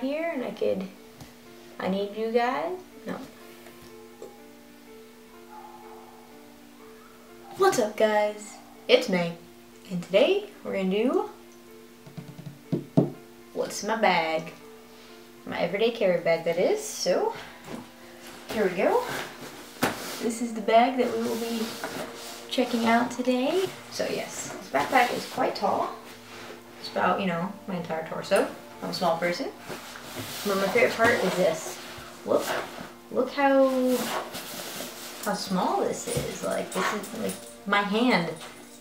here and I could, I need you guys. No. What's up guys? It's May. And today we're gonna do what's in my bag. My everyday carry bag that is. So here we go. This is the bag that we will be checking out today. So yes, this backpack is quite tall. It's about, you know, my entire torso. I'm a small person. But my favorite part is this. Look, look how how small this is. Like this is like my hand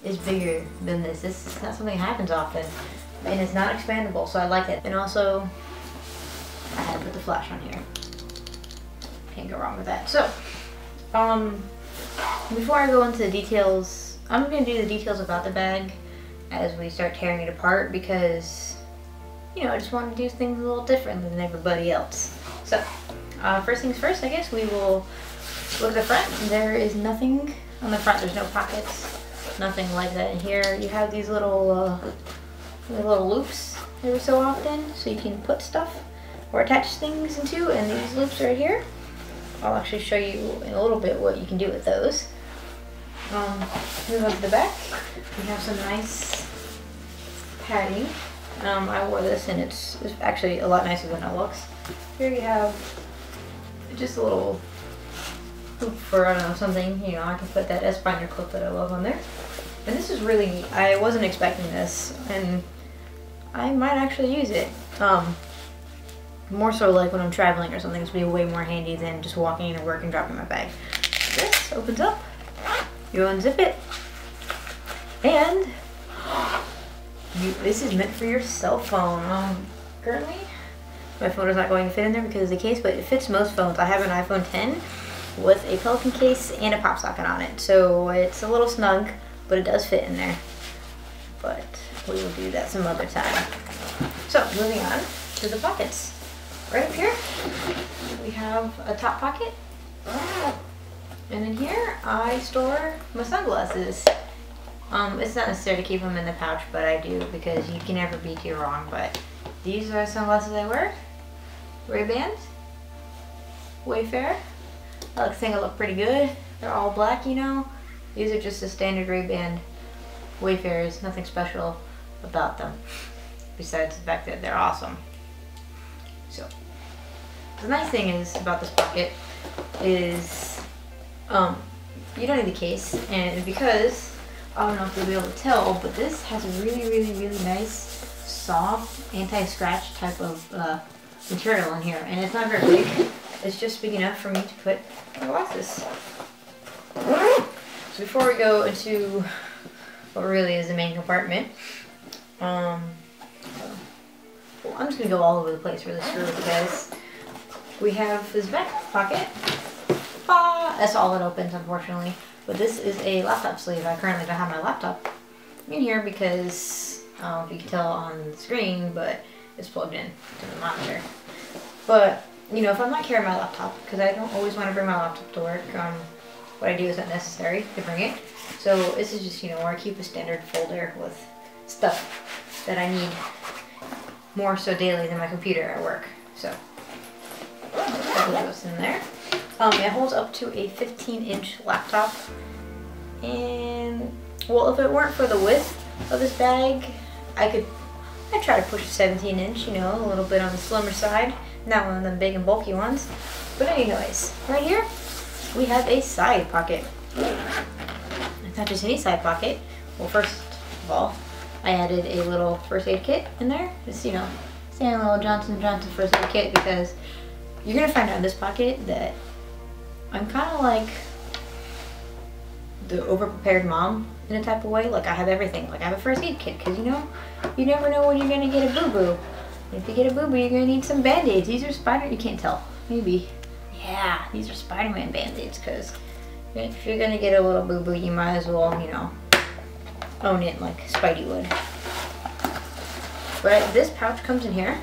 is bigger than this. This is not something that happens often, and it's not expandable. So I like it. And also, I had to put the flash on here. Can't go wrong with that. So, um, before I go into the details, I'm gonna do the details about the bag as we start tearing it apart because you know, I just want to do things a little different than everybody else. So, uh, first things first, I guess we will look at the front. There is nothing on the front. There's no pockets, nothing like that. And here you have these little, uh, little loops every so often, so you can put stuff or attach things into. And these loops right here, I'll actually show you in a little bit what you can do with those. Um, move on to the back. We have some nice padding um, I wore this and it's, it's actually a lot nicer than it looks. Here you have just a little hoop for, I don't know, something, you know, I can put that S binder clip that I love on there. And this is really neat. I wasn't expecting this and I might actually use it. Um, more so like when I'm traveling or something, this would be way more handy than just walking into work and dropping my bag. This opens up, you unzip it, and you, this is meant for your cell phone. Um, currently, my phone is not going to fit in there because of the case, but it fits most phones. I have an iPhone 10 with a Pelican case and a pop socket on it. So it's a little snug, but it does fit in there. But we will do that some other time. So moving on to the pockets. Right up here, we have a top pocket. And in here, I store my sunglasses. Um, it's not necessary to keep them in the pouch, but I do because you can never be too wrong. But these are sunglasses I wear. Ray-Bans. Wayfarer. I think I look pretty good. They're all black, you know. These are just a standard Ray-Ban Wayfarers. Nothing special about them. Besides the fact that they're awesome. So, the nice thing is about this pocket is um, you don't need the case. And because I don't know if you'll be able to tell, but this has a really, really, really nice, soft, anti-scratch type of uh, material in here. And it's not very big. It's just big enough for me to put my glasses. So before we go into what really is the main compartment, um, well, I'm just going to go all over the place screw with you guys. We have this back pocket. Ah, that's all it opens, unfortunately. But this is a laptop sleeve. I currently don't have my laptop in here because, I don't know if you can tell on the screen, but it's plugged in to the monitor. But, you know, if I'm not carrying my laptop, because I don't always want to bring my laptop to work, um, what I do isn't necessary to bring it. So this is just, you know, where I keep a standard folder with stuff that I need more so daily than my computer at work. So, that goes in there. Um, it holds up to a 15 inch laptop. And, well, if it weren't for the width of this bag, I could, I'd try to push a 17 inch, you know, a little bit on the slimmer side. Not one of them big and bulky ones. But anyways, right here, we have a side pocket. It's not just any side pocket. Well, first of all, I added a little first aid kit in there. Just, you know, saying a little Johnson Johnson first aid kit because you're to find out in this pocket that I'm kind of like the over-prepared mom in a type of way. Like I have everything. Like I have a first aid kit because you know, you never know when you're gonna get a boo-boo. If you get a boo-boo, you're gonna need some band-aids. These are spider. You can't tell. Maybe. Yeah, these are Spider-Man band-aids because if you're gonna get a little boo-boo, you might as well, you know, own it like Spidey would. But this pouch comes in here.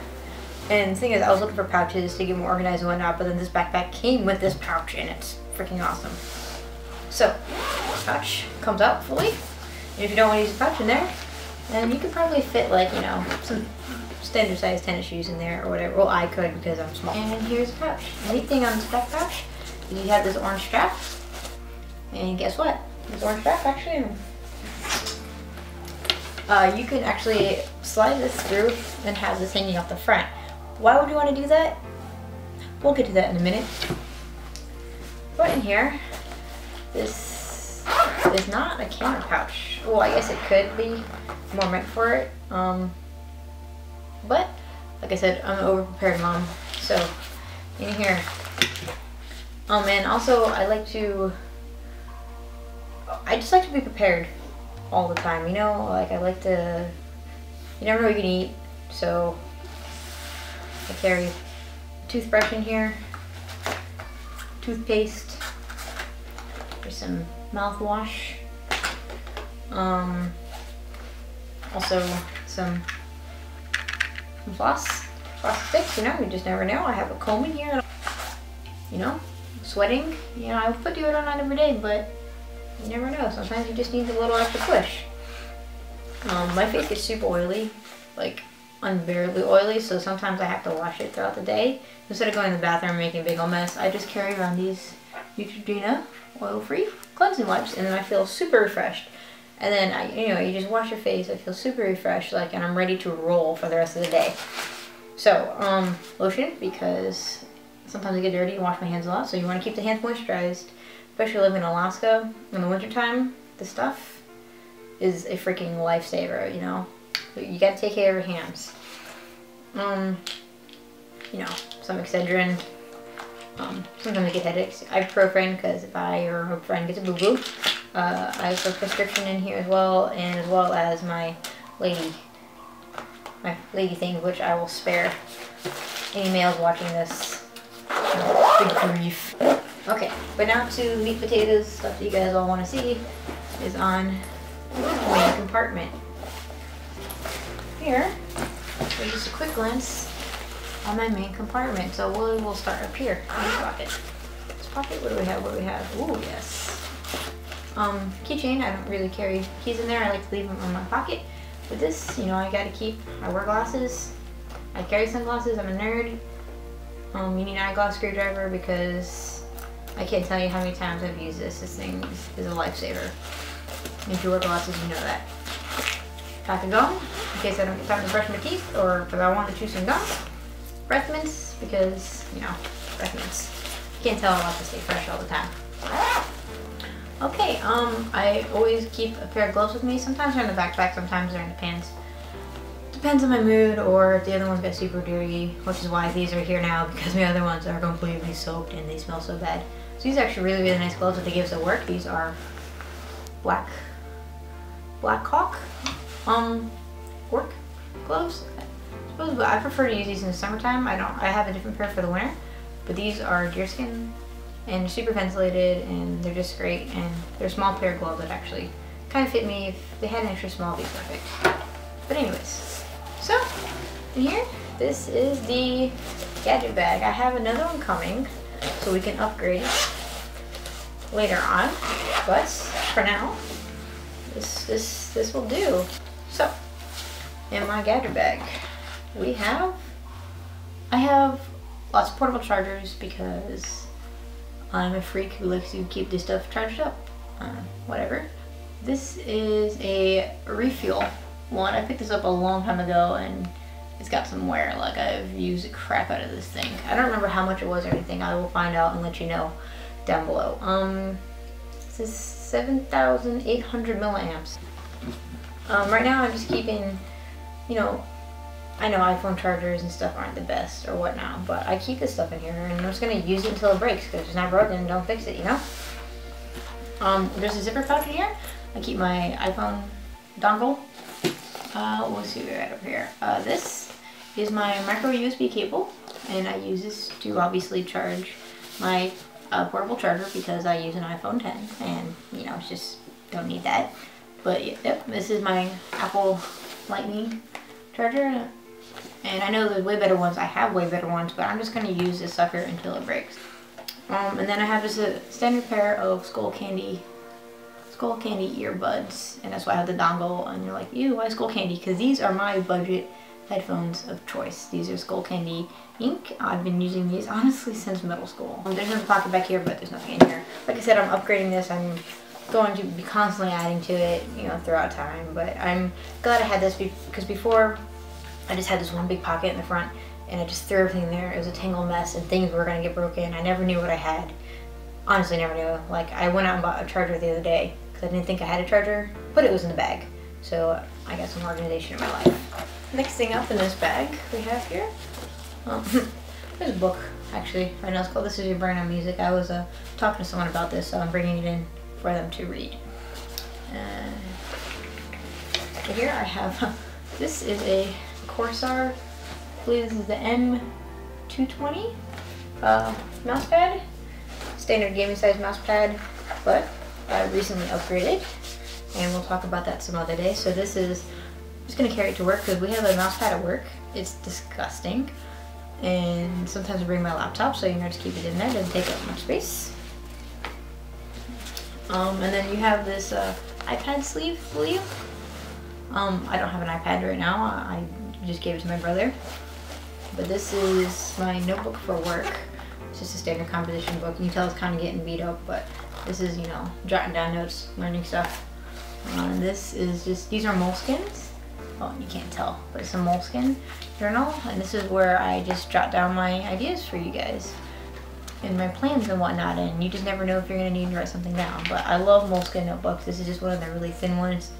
And the thing is, I was looking for pouches to get more organized and whatnot, but then this backpack came with this pouch, and it's freaking awesome. So, pouch comes out fully. And if you don't want to use a pouch in there, then you could probably fit like, you know, some standard size tennis shoes in there or whatever. Well, I could because I'm small. And here's a pouch. The neat thing on this back pouch is you have this orange strap. And guess what? This orange strap actually, uh, you can actually slide this through and have this hanging off the front. Why would you want to do that? We'll get to that in a minute. But in here, this is not a camera pouch. Well, I guess it could be more meant for it. Um, but, like I said, I'm an over-prepared mom. So, in here. Oh man, also I like to, I just like to be prepared all the time, you know? Like I like to, you never know what you can eat. So, I carry a toothbrush in here, toothpaste, there's some mouthwash, um, also some, floss, floss sticks, you know, you just never know. I have a comb in here, you know, sweating, you know, I put deodorant on every day, but you never know. Sometimes you just need a little extra push. Um, my face gets super oily, like unbearably oily, so sometimes I have to wash it throughout the day. Instead of going to the bathroom and making a big old mess, I just carry around these Neutrogena oil-free cleansing wipes, and then I feel super refreshed. And then, I, you know, you just wash your face, I feel super refreshed, like, and I'm ready to roll for the rest of the day. So, um, lotion, because sometimes I get dirty and wash my hands a lot, so you want to keep the hands moisturized. Especially living in Alaska in the wintertime, This stuff is a freaking lifesaver, you know? You gotta take care of your hands. Um, you know, some Excedrin. Um, sometimes I get headaches. Ibuprofen, because if I or a friend gets a boo-boo, uh, I have a prescription in here as well, and as well as my lady, my lady thing, which I will spare any males watching this. Big grief. Okay, but now to meat potatoes, stuff that you guys all want to see, is on main compartment. Here, just a quick glance on my main compartment. So we'll, we'll start up here in this pocket. This pocket, what do we have? What do we have? Oh yes. Um, keychain, I don't really carry keys in there. I like to leave them in my pocket. But this, you know, I gotta keep, I wear glasses. I carry sunglasses, I'm a nerd. Um, you need an eyeglass screwdriver because I can't tell you how many times I've used this. This thing is a lifesaver. If you wear glasses, you know that. Pack of gum, in case I don't get time to brush my teeth, or if I want to chew some gum. Breath mints, because, you know, breath mints. You can't tell I want to stay fresh all the time. Okay, um, I always keep a pair of gloves with me. Sometimes they're in the backpack, sometimes they're in the pants. Depends on my mood, or if the other ones get super dirty, which is why these are here now, because my other ones are completely soaked and they smell so bad. So these are actually really, really nice gloves that they give us at work. These are black, Black Hawk, um, work gloves. I suppose, but I prefer to use these in the summertime. I don't, I have a different pair for the winter, but these are deerskin and super ventilated and they're just great and they're a small pair of gloves that actually kind of fit me. If they had an extra small, be perfect. But anyways, so in here, this is the gadget bag. I have another one coming so we can upgrade it later on. But for now, this this this will do. In my gadget bag, we have I have lots of portable chargers because I'm a freak who likes to keep this stuff charged up. Uh, whatever. This is a refuel one. I picked this up a long time ago and it's got some wear. Like I've used the crap out of this thing. I don't remember how much it was or anything. I will find out and let you know down below. Um, this is 7,800 milliamps. Um, right now I'm just keeping, you know, I know iPhone chargers and stuff aren't the best or whatnot, but I keep this stuff in here and I'm just gonna use it until it breaks because if it's not broken, don't fix it, you know? Um, there's a zipper pouch in here. I keep my iPhone dongle. Uh, we'll see what we got over here. Uh, this is my micro USB cable and I use this to obviously charge my uh, portable charger because I use an iPhone 10 and you know, it's just don't need that. But yep, this is my Apple Lightning charger and I know there's way better ones. I have way better ones, but I'm just going to use this sucker until it breaks. Um, and then I have just a standard pair of Skullcandy Skullcandy earbuds. And that's why I have the dongle. And you're like, ew, why Skullcandy? Because these are my budget headphones of choice. These are Skullcandy ink. I've been using these honestly since middle school. There's no pocket back here, but there's nothing in here. Like I said, I'm upgrading this. I'm going to be constantly adding to it, you know, throughout time. But I'm glad I had this because before I just had this one big pocket in the front and I just threw everything there. It was a tangled mess and things were gonna get broken. I never knew what I had. Honestly, never knew. Like I went out and bought a charger the other day because I didn't think I had a charger, but it was in the bag. So I got some organization in my life. Next thing up in this bag we have here, um, there's a book actually right now. It's called This Is Your Brain on Music. I was uh, talking to someone about this, so I'm bringing it in for them to read. And here I have, this is a Corsair, I believe this is the M220 uh, mouse pad. Standard gaming size mouse pad, but I recently upgraded and we'll talk about that some other day. So this is, I'm just gonna carry it to work because we have a mouse pad at work. It's disgusting. And sometimes I bring my laptop, so you know to keep it in there, doesn't take up much space. Um, and then you have this uh, iPad sleeve, believe. Um, I don't have an iPad right now. I just gave it to my brother. But this is my notebook for work. It's just a standard composition book. You can tell it's kind of getting beat up, but this is, you know, jotting down notes, learning stuff. Uh, this is just, these are moleskins. Oh, you can't tell, but it's a Moleskine journal. And this is where I just jot down my ideas for you guys and my plans and whatnot. And you just never know if you're to need to write something down. But I love Moleskine notebooks. This is just one of the really thin ones.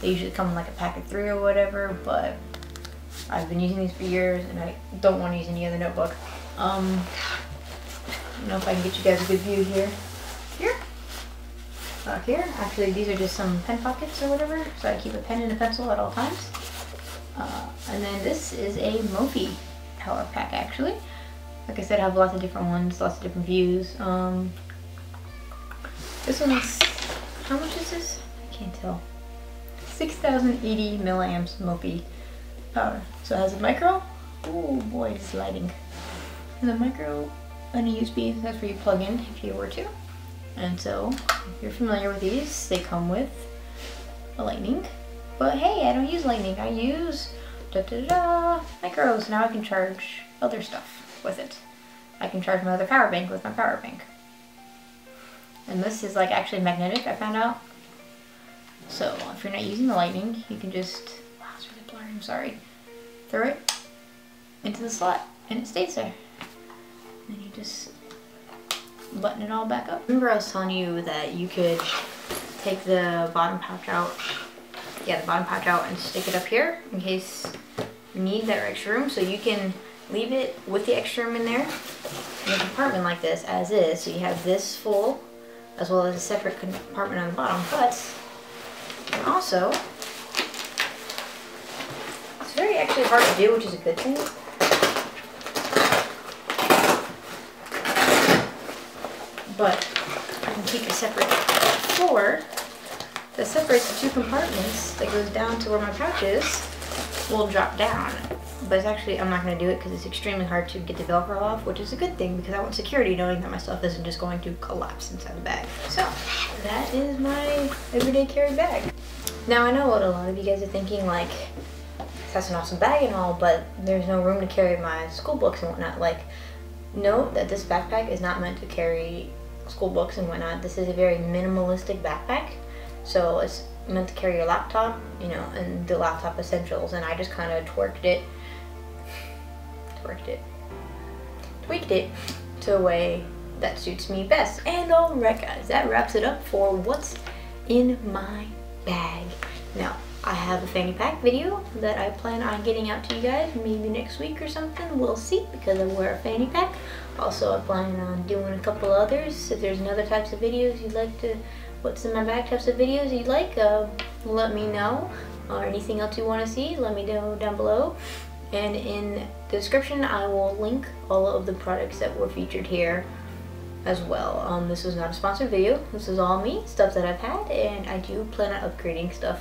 They usually come in like a pack of three or whatever, but I've been using these for years and I don't want to use any other notebook. Um, I don't know if I can get you guys a good view here. Here? Uh, here, actually these are just some pen pockets or whatever, so I keep a pen and a pencil at all times. Uh, and then this is a Mophie power pack actually. Like I said, I have lots of different ones, lots of different views. Um, this one's, how much is this? I can't tell. 6080 milliamps Mophie power. So it has a micro. Oh boy, it's lightning. And a micro and a USB, that's where you plug in if you were to. And so, if you're familiar with these, they come with a lightning. But hey, I don't use lightning, I use da da da micros. Now I can charge other stuff with it. I can charge my other power bank with my power bank. And this is like actually magnetic, I found out. So if you're not using the lightning, you can just, wow, it's really blurry, I'm sorry. Throw it into the slot and it stays there. And you just button it all back up. Remember I was telling you that you could take the bottom pouch out, yeah, the bottom pouch out and stick it up here in case you need that extra room. So you can leave it with the extra room in there in a compartment like this as is. So you have this full as well as a separate compartment on the bottom. But also, it's very actually hard to do, which is a good thing. but I can keep a separate floor that separates the two compartments that goes down to where my pouch is will drop down. But it's actually, I'm not going to do it because it's extremely hard to get the Velcro off, which is a good thing because I want security knowing that my stuff isn't just going to collapse inside the bag. So, that is my everyday carry bag. Now I know what a lot of you guys are thinking, like, that's an awesome bag and all, but there's no room to carry my school books and whatnot. Like, note that this backpack is not meant to carry school books and whatnot. This is a very minimalistic backpack. So it's meant to carry your laptop, you know, and the laptop essentials. And I just kind of twerked it, twerked it, tweaked it to a way that suits me best. And alright guys, that wraps it up for what's in my bag. Now, I have a fanny pack video that I plan on getting out to you guys maybe next week or something. We'll see because I wear a fanny pack. Also, I plan on doing a couple others. If there's another types of videos you'd like to, what's in my bag types of videos you'd like, uh, let me know. Or anything else you want to see, let me know down below. And in the description, I will link all of the products that were featured here as well. Um, this was not a sponsored video. This is all me, stuff that I've had, and I do plan on upgrading stuff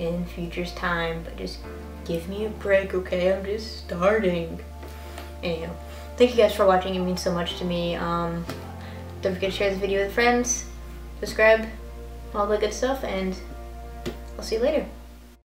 in future's time, but just give me a break, okay? I'm just starting. Anyhow, thank you guys for watching. It means so much to me. Um, don't forget to share this video with friends, subscribe, all that good stuff, and I'll see you later.